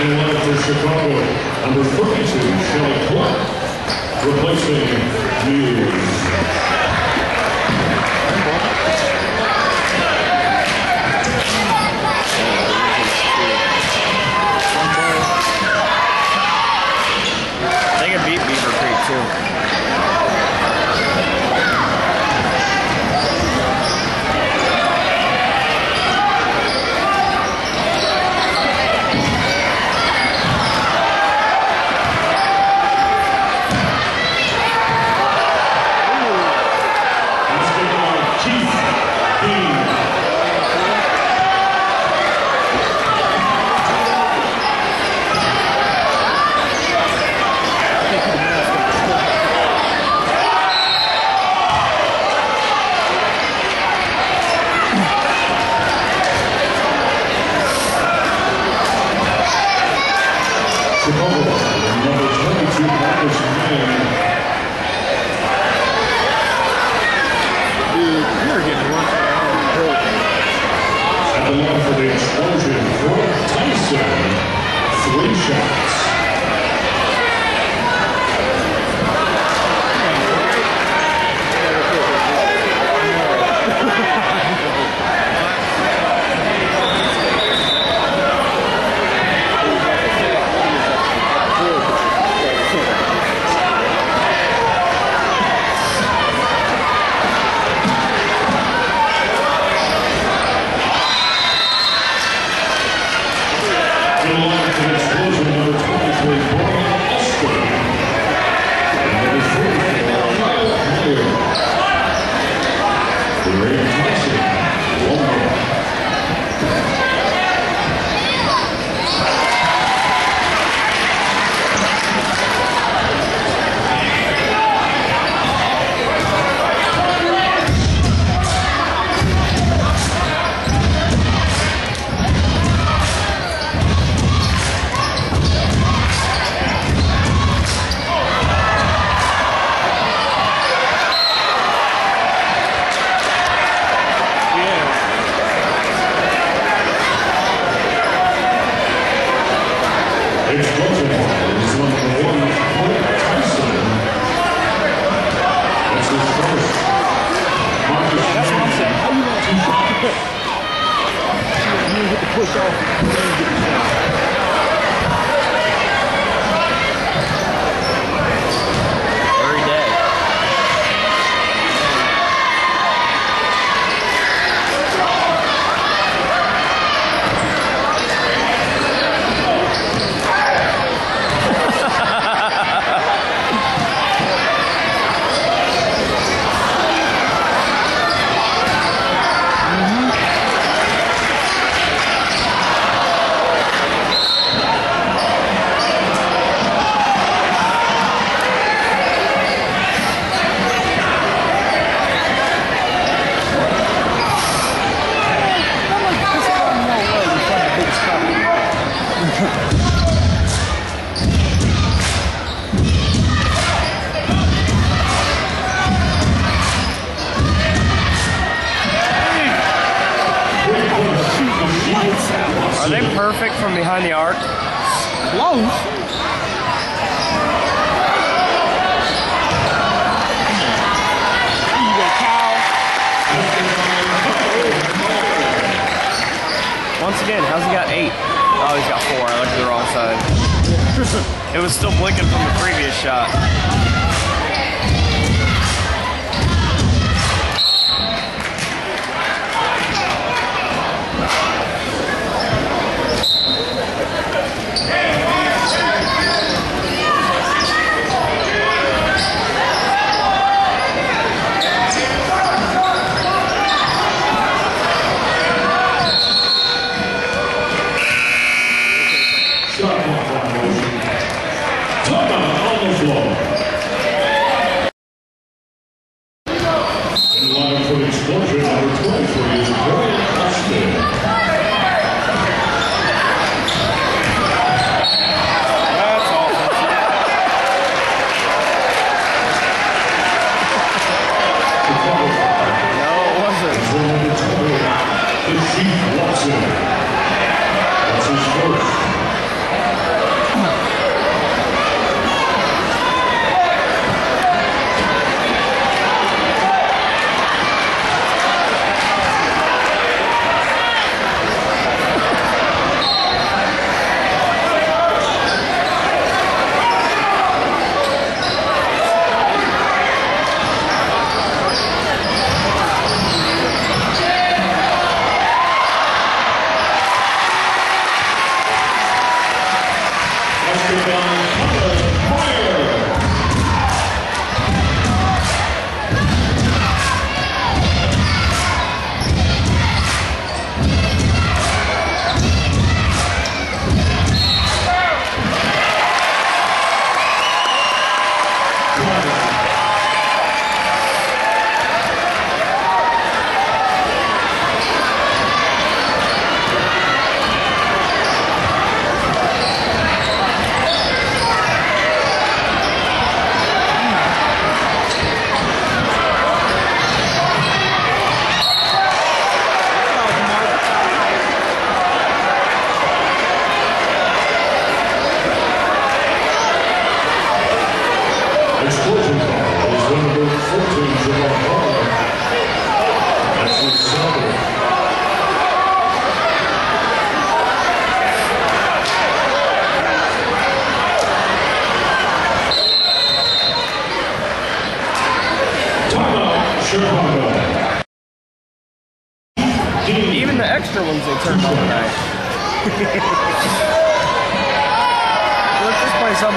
in line for Chicago, number 32, Shelly Clark, replacing Muse. too. Oh, he's got four. I looked at the wrong side. it was still blinking from the previous shot.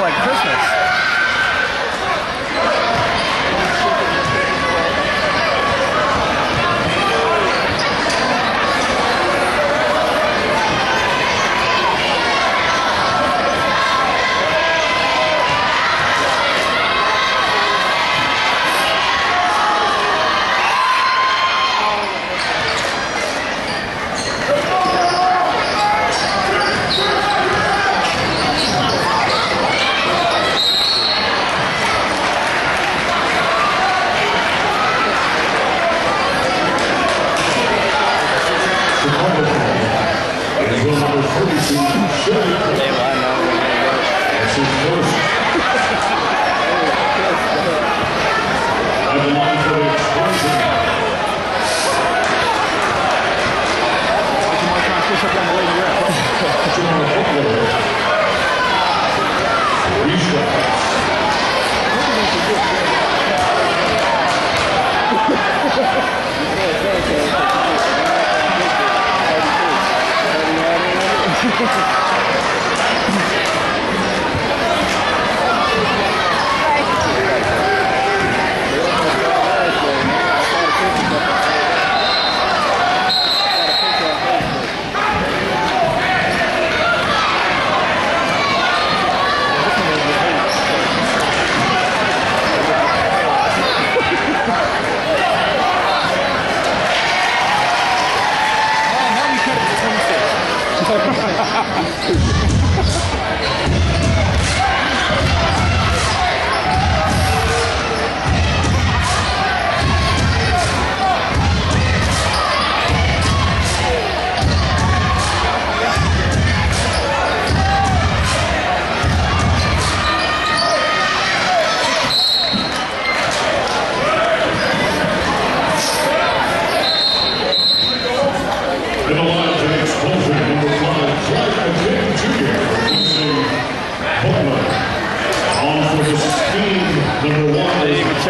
like Christmas.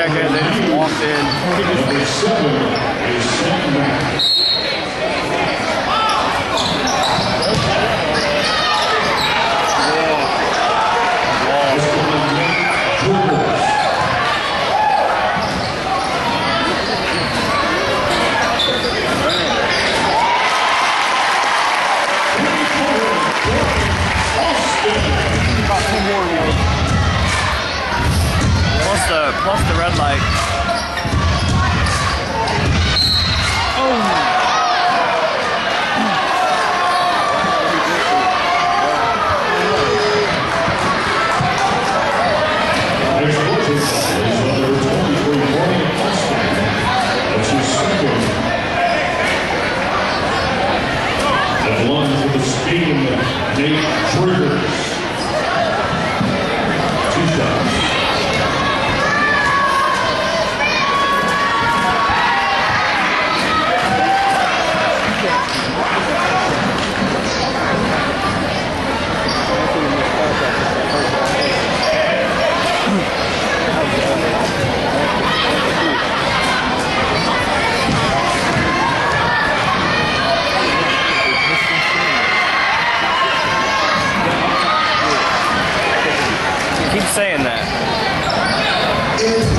In. They just walked in. Scheme.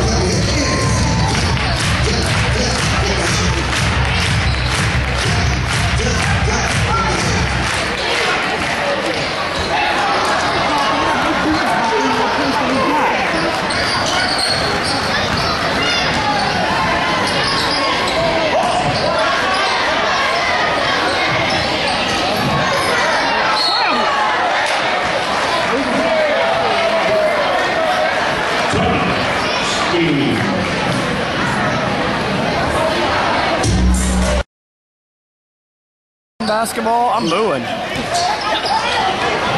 Basketball, I'm booing. You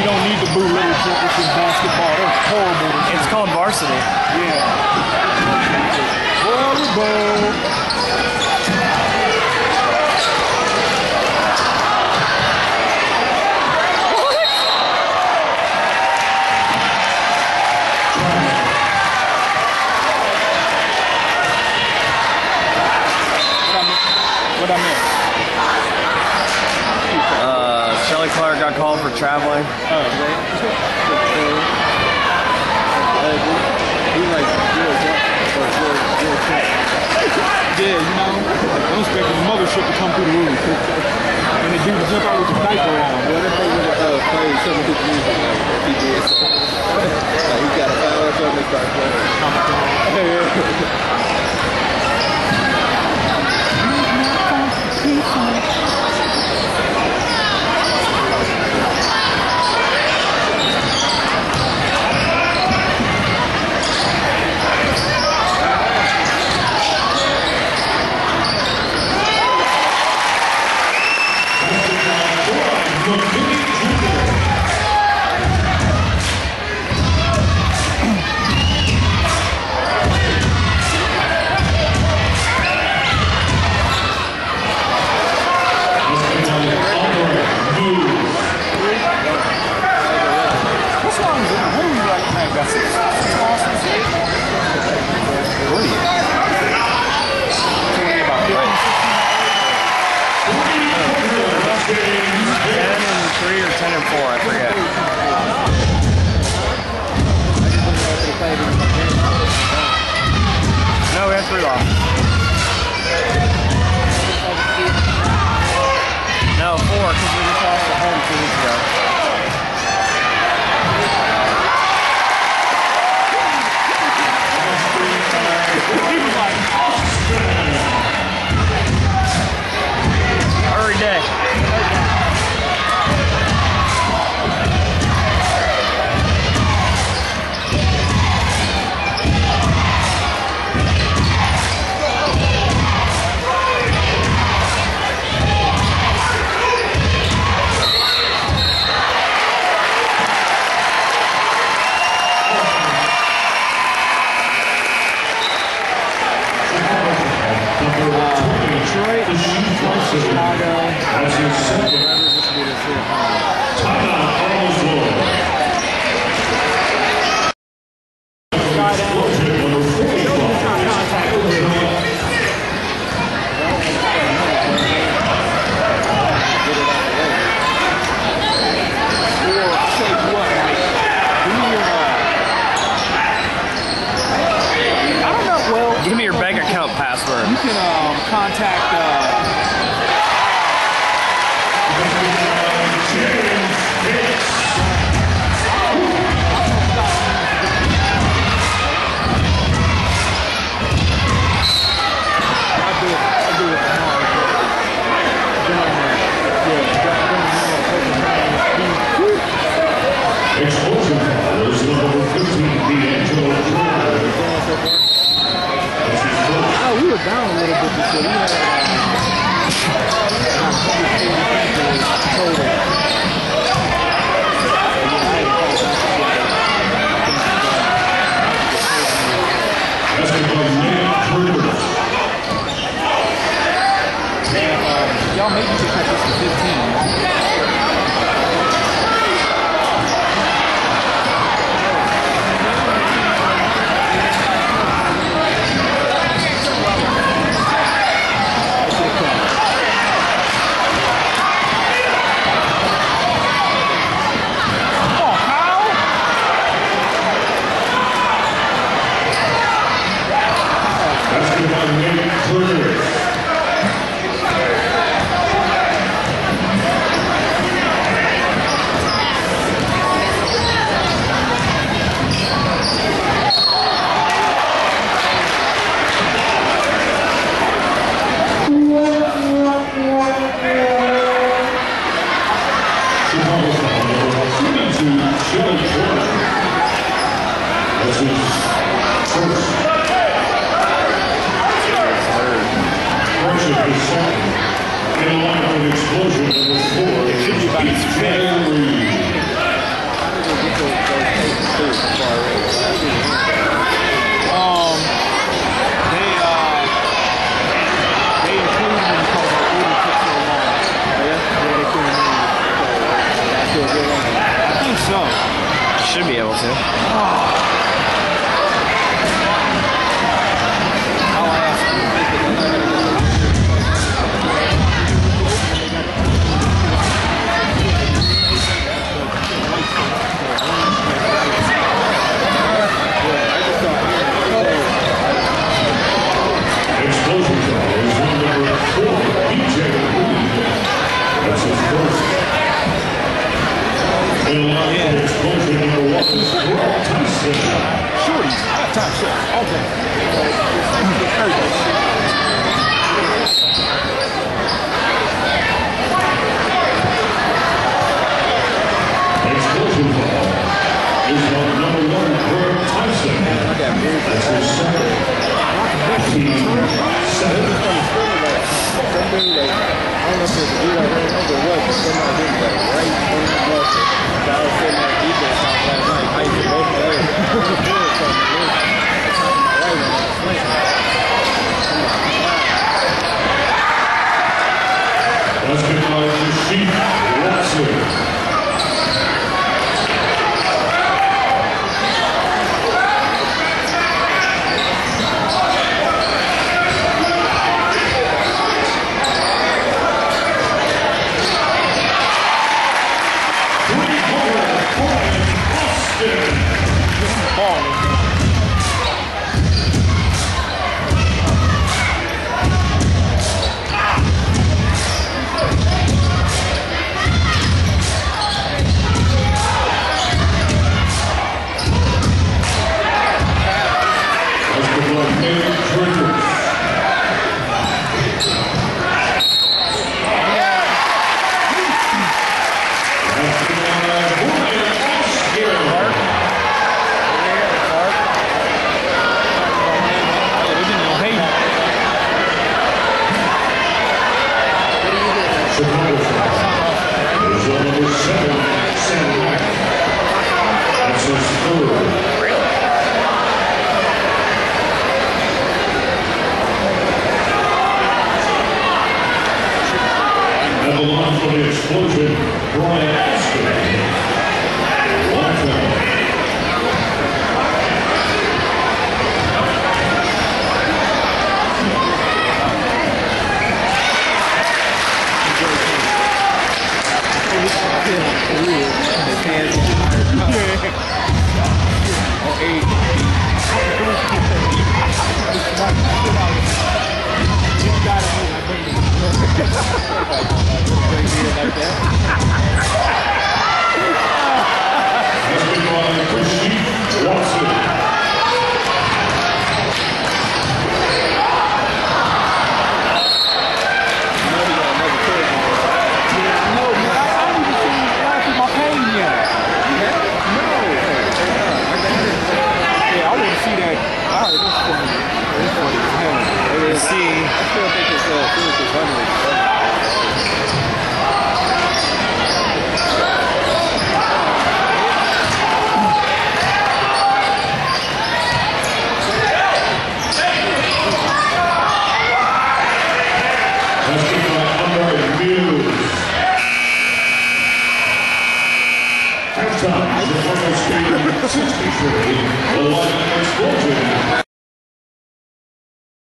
don't need to boo. This is basketball. That's horrible. It's called varsity. Yeah. Horrible. What I meant? Uh, Shelly Clark got called for traveling. Yeah, you know, I'm expecting the mothership to come through the roof. And the dude jump out with the diaper on. Well, that thing would have uh, played some of his music like he did. Like he got a foul or something, they start playing.